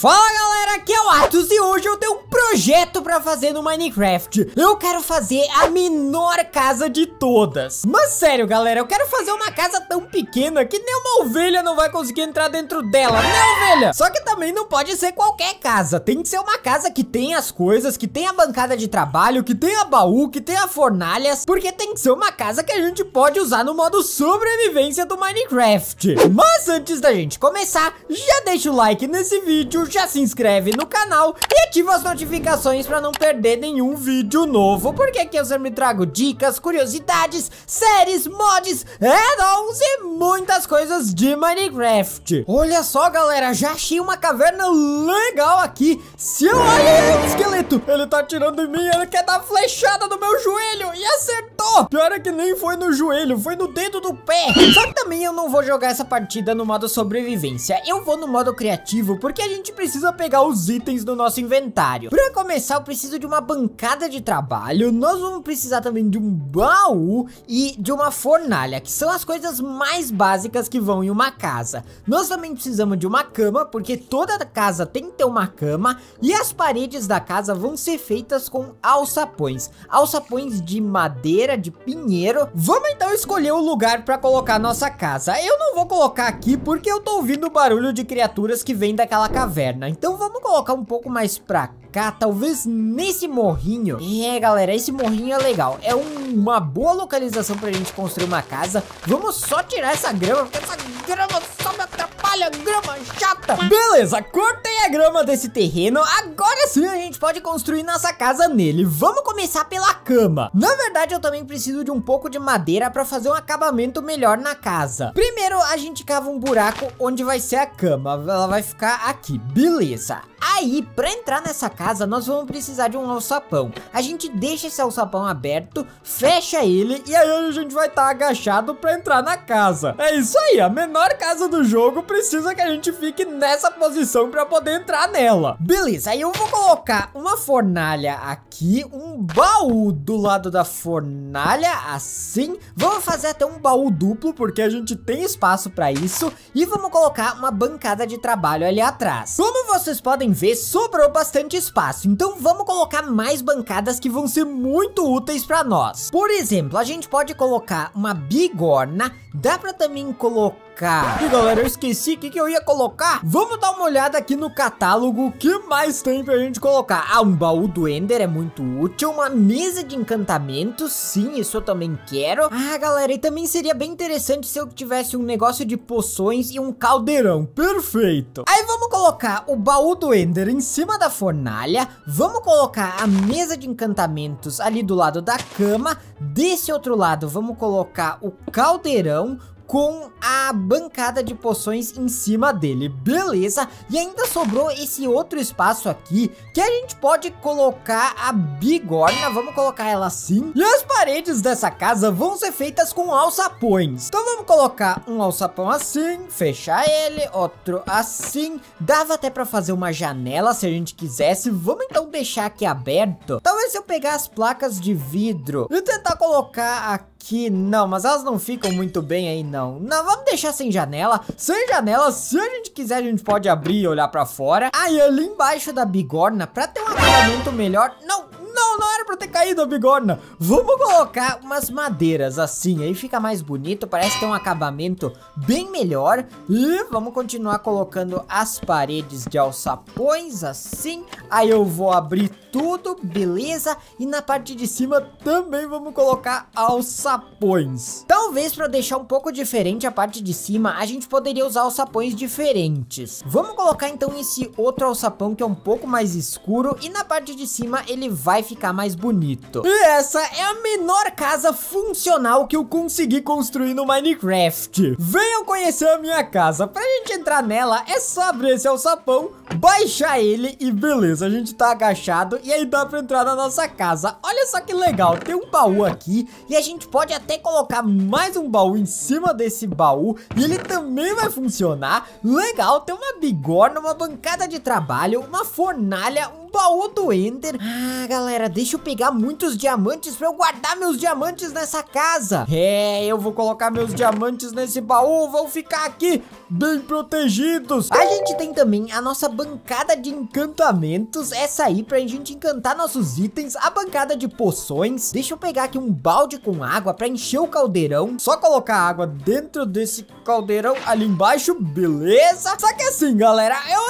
Fala galera, aqui é o Atos e hoje eu tenho projeto pra fazer no Minecraft. Eu quero fazer a menor casa de todas. Mas sério galera, eu quero fazer uma casa tão pequena que nem uma ovelha não vai conseguir entrar dentro dela, né ovelha? Só que também não pode ser qualquer casa, tem que ser uma casa que tenha as coisas, que tenha a bancada de trabalho, que tenha baú, que tenha fornalhas Porque tem que ser uma casa que a gente pode usar no modo sobrevivência do Minecraft. Mas antes da gente começar, já deixa o like nesse vídeo, já se inscreve no canal e ativa as notificações para não perder nenhum vídeo novo, porque aqui eu sempre trago dicas, curiosidades, séries, mods, add-ons e muitas coisas de Minecraft. Olha só, galera, já achei uma caverna legal aqui. Se eu olha o esqueleto, ele tá atirando em mim, ele quer dar flechada no meu joelho e acertou. Pior é que nem foi no joelho, foi no dedo do pé. Só que também eu não vou jogar essa partida no modo sobrevivência, eu vou no modo criativo, porque a gente precisa pegar os itens do nosso inventário. Para começar, eu preciso de uma bancada de trabalho, nós vamos precisar também de um baú e de uma fornalha, que são as coisas mais básicas que vão em uma casa. Nós também precisamos de uma cama, porque toda casa tem que ter uma cama, e as paredes da casa vão ser feitas com alçapões. Alçapões de madeira, de pinheiro. Vamos então escolher o lugar para colocar nossa casa. Eu não vou colocar aqui porque eu tô ouvindo barulho de criaturas que vem daquela caverna. Então vamos colocar um pouco mais pra cá, talvez nesse morrinho. É, galera, esse morrinho é legal. É um, uma boa localização pra gente construir uma casa. Vamos só tirar essa grama, porque essa grama só me atrapalha, grama chata. Beleza, cortei a grama desse terreno. Agora sim a gente pode construir nossa casa nele. Vamos começar pela cama. Na verdade, eu também preciso de um pouco de madeira pra fazer um acabamento melhor na casa. Primeiro, a gente cava um buraco onde vai ser a cama. Ela vai ficar aqui, beleza. Aí, pra entrar nessa casa, nós vamos precisar de um alçapão. A gente deixa esse alçapão aberto, fecha ele e aí a gente vai estar tá agachado pra entrar na casa. É isso aí, a menor casa do jogo precisa que a gente fique nessa posição pra poder entrar nela. Beleza, aí eu vou colocar uma fornalha aqui, um baú do lado da fornalha, assim. Vamos fazer até um baú duplo, porque a gente tem espaço pra isso. E vamos colocar uma bancada de trabalho ali atrás. Como vocês podem ver, sobrou bastante espaço, então vamos colocar mais bancadas que vão ser muito úteis para nós. Por exemplo, a gente pode colocar uma bigorna, dá para também colocar colocar? E galera, eu esqueci o que, que eu ia colocar. Vamos dar uma olhada aqui no catálogo. O que mais tem pra gente colocar? Ah, um baú do Ender é muito útil. Uma mesa de encantamentos. Sim, isso eu também quero. Ah, galera, e também seria bem interessante se eu tivesse um negócio de poções e um caldeirão. Perfeito. Aí vamos colocar o baú do Ender em cima da fornalha. Vamos colocar a mesa de encantamentos ali do lado da cama. Desse outro lado, vamos colocar o caldeirão com a bancada de poções em cima dele, beleza? E ainda sobrou esse outro espaço aqui, que a gente pode colocar a bigorna, vamos colocar ela assim. E as paredes dessa casa vão ser feitas com alçapões. Então vamos colocar um alçapão assim, fechar ele, outro assim. Dava até pra fazer uma janela se a gente quisesse. Vamos então deixar aqui aberto. Talvez eu pegar as placas de vidro e tentar colocar aqui aqui, não, mas elas não ficam muito bem aí, não. Não, vamos deixar sem janela. Sem janela, se a gente quiser, a gente pode abrir e olhar pra fora. Aí, ali embaixo da bigorna, pra ter um acabamento melhor... Não, não, não era pra ter caído a bigorna. Vamos colocar umas madeiras assim, aí fica mais bonito, parece ter um acabamento bem melhor. E vamos continuar colocando as paredes de alçapões assim. Aí eu vou abrir tudo, beleza? E na parte de cima também vamos colocar alçapões. Talvez para deixar um pouco diferente a parte de cima, a gente poderia usar alçapões diferentes. Vamos colocar então esse outro alçapão que é um pouco mais escuro e na parte de cima ele vai ficar mais bonito. E essa é a menor casa funcional que eu consegui construir no Minecraft. Venham conhecer a minha casa. Pra gente entrar nela, é só abrir esse alçapão, baixar ele e beleza, a gente tá agachado e aí dá pra entrar na nossa casa. Olha só que legal, tem um baú aqui e a gente pode até colocar mais um baú em cima desse baú e ele também vai funcionar. Legal, tem uma bigorna, uma bancada de trabalho, uma fornalha, um baú do Ender. Ah, galera, deixa eu pegar muitos diamantes pra eu guardar meus diamantes nessa casa. É, eu vou colocar meus diamantes nesse baú, vão ficar aqui bem protegidos. A gente tem também a nossa bancada de encantamentos, essa aí pra gente encantar nossos itens, a bancada de poções. Deixa eu pegar aqui um balde com água pra encher o caldeirão. Só colocar água dentro desse caldeirão ali embaixo, beleza? Só que assim, galera, eu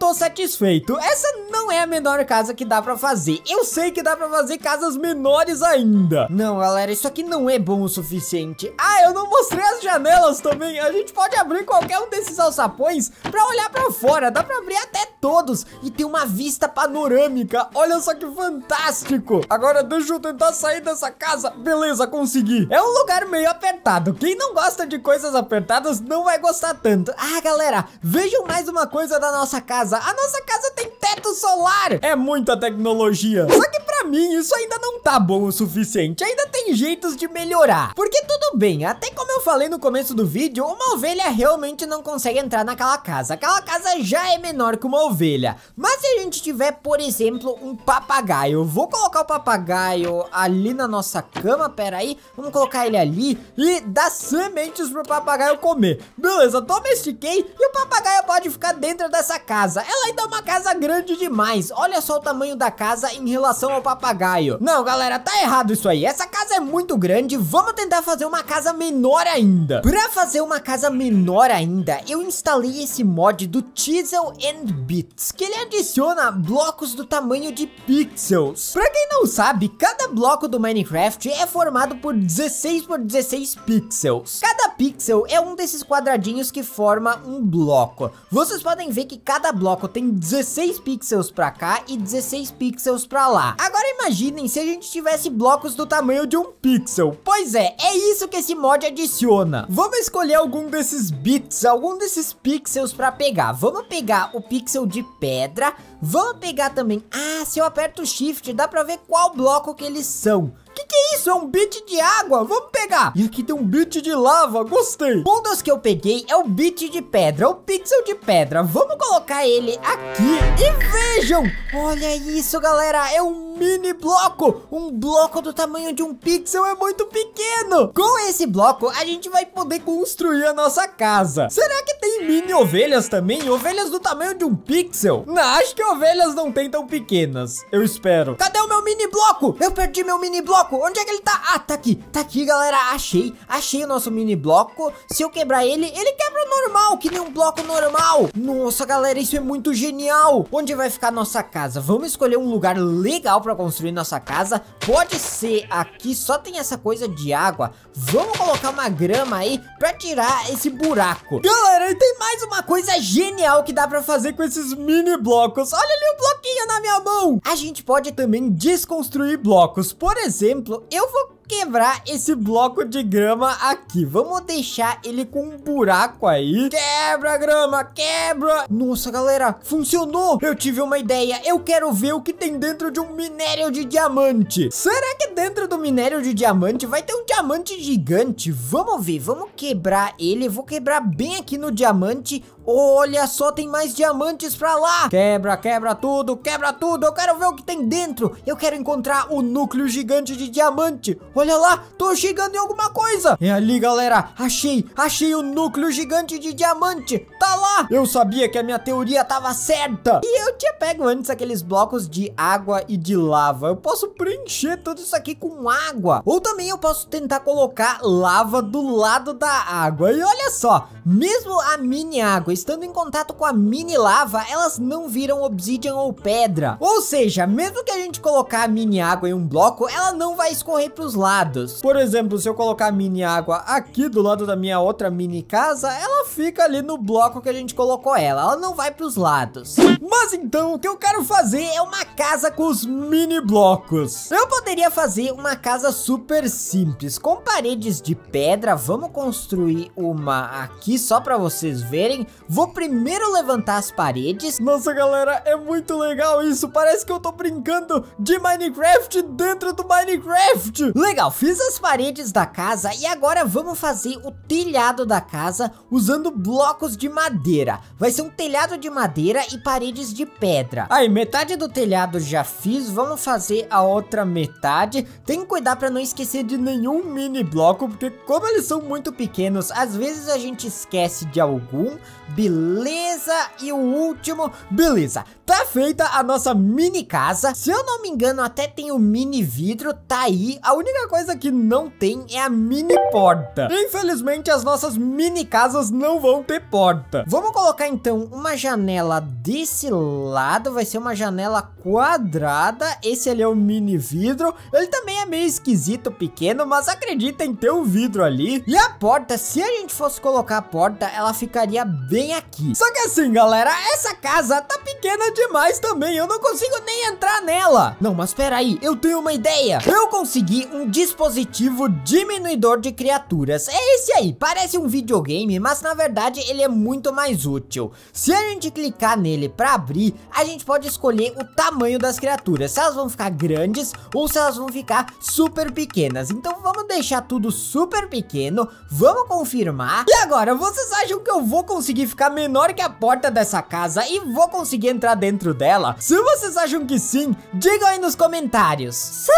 tô satisfeito. Essa não é a menor casa que dá pra fazer. Eu sei que dá pra fazer casas menores ainda. Não, galera, isso aqui não é bom o suficiente. Ah, eu não mostrei as janelas também. A gente pode abrir qualquer um desses alçapões pra olhar pra fora. Dá pra abrir até todos. E tem uma vista panorâmica. Olha só que fantástico. Agora deixa eu tentar sair dessa casa. Beleza, consegui. É um lugar meio apertado. Quem não gosta de coisas apertadas não vai gostar tanto. Ah, galera, vejam mais uma coisa da nossa casa. A nossa casa tem teto solar. É muita tecnologia. Só que pra mim isso ainda não tá bom o suficiente. Ainda tem jeitos de melhorar. Porque tudo bem, até como eu falei no começo do vídeo, uma ovelha realmente não consegue entrar naquela casa. Aquela casa já é menor que uma ovelha. Mas se a gente tiver, por exemplo, um papagaio, vou colocar o papagaio ali na nossa cama, pera aí, vamos colocar ele ali e dar sementes pro papagaio comer. Beleza, domestiquei e o papagaio pode ficar dentro dessa casa. Ela ainda é uma casa grande demais. Olha só o tamanho da casa em relação ao papagaio. Não, galera, tá errado isso aí. Essa casa é muito grande, vamos tentar fazer uma casa menor ainda. Pra fazer uma casa menor ainda, eu instalei esse mod do Chisel and Bits, que ele adiciona blocos do tamanho de pixels. Pra quem não sabe, cada bloco do Minecraft é formado por 16 por 16 pixels. Cada pixel é um desses quadradinhos que forma um bloco. Vocês podem ver que cada bloco tem 16 pixels pra cá e 16 pixels pra lá. Agora imaginem se a gente tivesse blocos do tamanho de um pixel. Pois é, é isso que esse mod adiciona. Vamos escolher algum desses bits, algum desses pixels pra pegar. Vamos pegar o pixel de pedra, vamos pegar também... Ah, se eu aperto shift dá pra ver qual bloco que eles são. Que que é isso? É um bit de água? Vamos pegar. E aqui tem um bit de lava. Gostei. Um dos que eu peguei é o bit de pedra, o pixel de pedra. Vamos colocar ele aqui e vejam. Olha isso, galera. É um mini bloco. Um bloco do tamanho de um pixel é muito pequeno. Com esse bloco, a gente vai poder construir a nossa casa. Será que tem mini ovelhas também? Ovelhas do tamanho de um pixel? Não, acho que ovelhas não tem tão pequenas. Eu espero. Cadê o meu mini bloco? Eu perdi meu mini bloco? Onde é que ele tá? Ah, tá aqui. Tá aqui, galera. Achei. Achei o nosso mini bloco. Se eu quebrar ele, ele quebra normal, que nem um bloco normal. Nossa, galera, isso é muito genial. Onde vai ficar nossa casa? Vamos escolher um lugar legal pra construir nossa casa. Pode ser aqui, só tem essa coisa de água. Vamos colocar uma grama aí pra tirar esse buraco. Galera, e tem mais uma coisa genial que dá pra fazer com esses mini blocos. Olha ali o bloquinho na minha mão. A gente pode também desconstruir blocos. Por exemplo, eu vou quebrar esse bloco de grama aqui. Vamos deixar ele com um buraco aí. Quebra grama, quebra. Nossa, galera, funcionou. Eu tive uma ideia. Eu quero ver o que tem dentro de um minério de diamante. Será que dentro do minério de diamante vai ter um diamante gigante? Vamos ver, vamos quebrar ele. Vou quebrar bem aqui no diamante. Olha só, tem mais diamantes pra lá. Quebra, quebra tudo, quebra tudo. Eu quero ver o que tem dentro. Eu quero encontrar o núcleo gigante de diamante. Olha lá, tô chegando em alguma coisa. É ali, galera. Achei, achei o núcleo gigante de diamante. Tá lá. Eu sabia que a minha teoria tava certa. E eu tinha pego antes aqueles blocos de água e de lava. Eu posso preencher tudo isso aqui com água. Ou também eu posso tentar colocar lava do lado da água. E olha só, mesmo a mini água estando em contato com a mini lava, elas não viram obsidian ou pedra. Ou seja, mesmo que a gente colocar a mini água em um bloco, ela não vai escorrer pros lados lados. Por exemplo, se eu colocar a mini água aqui do lado da minha outra mini casa, ela fica ali no bloco que a gente colocou ela. Ela não vai para os lados. Mas então, o que eu quero fazer é uma casa com os mini blocos. Eu poderia fazer uma casa super simples, com paredes de pedra. Vamos construir uma aqui só para vocês verem. Vou primeiro levantar as paredes. Nossa, galera, é muito legal isso. Parece que eu tô brincando de Minecraft dentro do Minecraft. Legal fiz as paredes da casa e agora vamos fazer o telhado da casa usando blocos de madeira. Vai ser um telhado de madeira e paredes de pedra. Aí, metade do telhado já fiz, vamos fazer a outra metade. Tem que cuidar para não esquecer de nenhum mini bloco, porque como eles são muito pequenos, às vezes a gente esquece de algum. Beleza, e o último, beleza. Tá feita a nossa mini casa, se eu não me engano até tem o mini vidro, tá aí. A única coisa que não tem é a mini porta. Infelizmente as nossas mini casas não vão ter porta. Vamos colocar então uma janela desse lado, vai ser uma janela quadrada. Esse ali é o mini vidro, ele também é meio esquisito, pequeno, mas acredita em ter um vidro ali. E a porta, se a gente fosse colocar a porta, ela ficaria bem aqui. Só que assim, galera, essa casa tá pequena demais também, eu não consigo nem entrar nela. Não, mas peraí, eu tenho uma ideia. Eu consegui um dispositivo diminuidor de criaturas. É esse aí, parece um videogame, mas na verdade ele é muito mais útil. Se a gente clicar nele para abrir, a gente pode escolher o tamanho das criaturas, se elas vão ficar grandes ou se elas vão ficar super pequenas. Então vamos deixar tudo super pequeno, vamos confirmar. E agora, vocês acham que eu vou conseguir ficar menor que a porta dessa casa e vou conseguir entrar dentro dela? Se vocês acham que sim, digam aí nos comentários. Sim,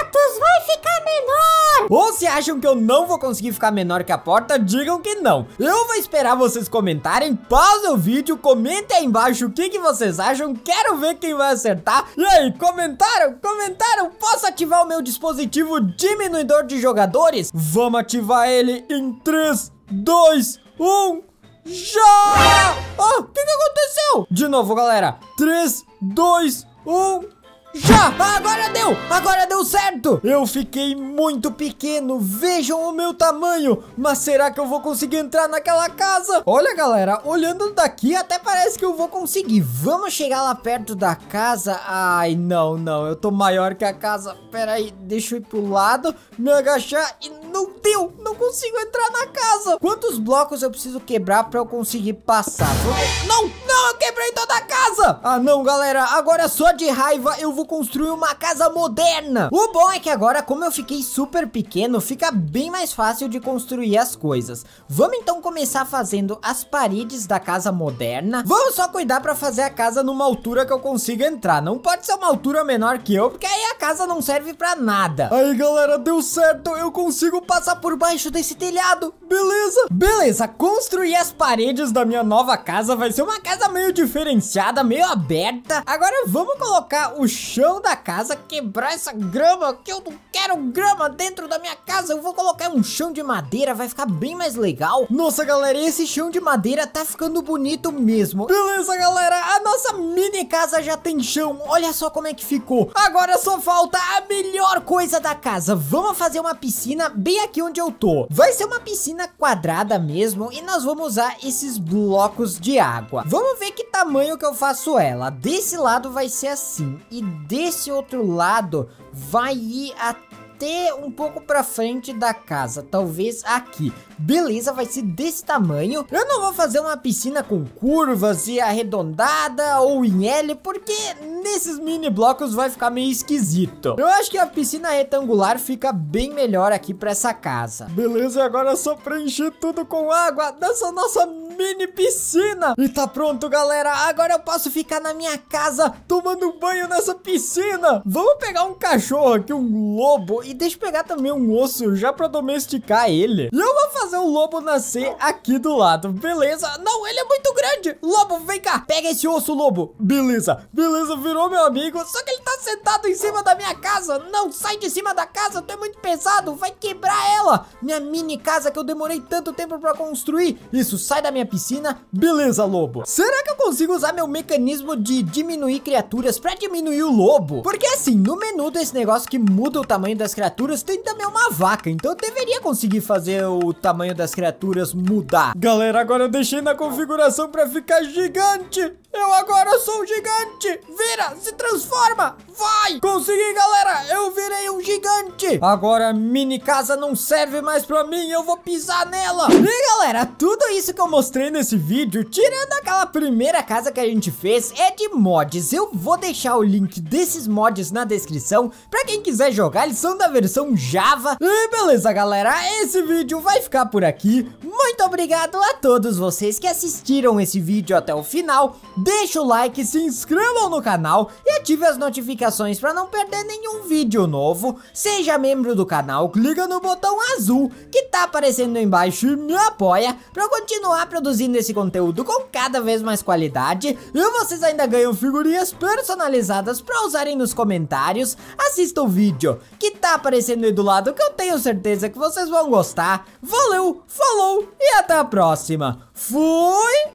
Atos, vai ficar menor. Ou se acham que eu não vou conseguir ficar menor que a porta, digam que não. Eu vou esperar vocês comentarem, pausa o vídeo, comentem aí embaixo o que, que vocês acham, quero ver quem vai acertar. E aí, comentaram? Comentaram? Posso ativar o meu dispositivo diminuidor de jogadores? Vamos ativar ele em 3, 2, 1... Já! Oh, o que, que aconteceu? De novo, galera. 3, 2, 1... Já! Agora deu! Agora deu certo! Eu fiquei muito pequeno, vejam o meu tamanho! Mas será que eu vou conseguir entrar naquela casa? Olha, galera, olhando daqui até parece que eu vou conseguir. Vamos chegar lá perto da casa? Ai, não, não, eu tô maior que a casa. Pera aí, deixa eu ir pro lado, me agachar e não deu! Não consigo entrar na casa! Quantos blocos eu preciso quebrar pra eu conseguir passar? Não, não, eu quebrei toda a casa! Ah, não, galera, agora só de raiva eu vou vou construir uma casa moderna. O bom é que agora, como eu fiquei super pequeno, fica bem mais fácil de construir as coisas. Vamos então começar fazendo as paredes da casa moderna. Vamos só cuidar para fazer a casa numa altura que eu consiga entrar. Não pode ser uma altura menor que eu, porque aí a casa não serve para nada. Aí, galera, deu certo. Eu consigo passar por baixo desse telhado. Beleza? Beleza, construir as paredes da minha nova casa vai ser uma casa meio diferenciada, meio aberta. Agora vamos colocar o chão da casa, quebrar essa grama, que eu não quero grama dentro da minha casa. Eu vou colocar um chão de madeira, vai ficar bem mais legal. Nossa, galera, esse chão de madeira tá ficando bonito mesmo. Beleza, galera, a nossa mini casa já tem chão. Olha só como é que ficou. Agora só falta a melhor coisa da casa. Vamos fazer uma piscina bem aqui onde eu tô. Vai ser uma piscina quadrada mesmo e nós vamos usar esses blocos de água. Vamos ver que tamanho que eu faço ela. Desse lado vai ser assim e desse outro lado vai ir até um pouco pra frente da casa, talvez aqui. Beleza, vai ser desse tamanho. Eu não vou fazer uma piscina com curvas e arredondada ou em L, porque nesses mini blocos vai ficar meio esquisito. Eu acho que a piscina retangular fica bem melhor aqui pra essa casa. Beleza, agora é só preencher tudo com água dessa nossa mini piscina. E tá pronto, galera. Agora eu posso ficar na minha casa tomando banho nessa piscina. Vamos pegar um cachorro aqui, um lobo, e deixa eu pegar também um osso já pra domesticar ele. E eu vou fazer o lobo nascer aqui do lado, beleza? Não, ele é muito grande. Lobo, vem cá. Pega esse osso, lobo. Beleza, beleza, virou meu amigo. Só que ele tá sentado em cima da minha casa. Não, sai de cima da casa, tu é muito pesado. Vai quebrar ela. Minha mini casa que eu demorei tanto tempo pra construir. Isso, sai da minha piscina. Beleza, lobo. Será que eu consigo usar meu mecanismo de diminuir criaturas pra diminuir o lobo? Porque assim, no menu desse negócio que muda o tamanho das criaturas, tem também uma vaca. Então eu deveria conseguir fazer o tamanho das criaturas mudar. Galera, agora eu deixei na configuração pra ficar gigante. Eu agora sou um gigante! Vira! Se transforma! Vai! Consegui, galera! Eu virei um gigante! Agora a mini casa não serve mais pra mim, eu vou pisar nela! E galera, tudo isso que eu mostrei nesse vídeo, tirando aquela primeira casa que a gente fez, é de mods. Eu vou deixar o link desses mods na descrição pra quem quiser jogar, eles são da versão Java. E beleza, galera, esse vídeo vai ficar por aqui. Muito obrigado a todos vocês que assistiram esse vídeo até o final. Deixa o like, se inscrevam no canal e ative as notificações para não perder nenhum vídeo novo. Seja membro do canal, clica no botão azul que tá aparecendo embaixo e me apoia para continuar produzindo esse conteúdo com cada vez mais qualidade. E vocês ainda ganham figurinhas personalizadas para usarem nos comentários. Assista o vídeo que tá aparecendo aí do lado que eu tenho certeza que vocês vão gostar. Valeu, falou e até a próxima. Fui!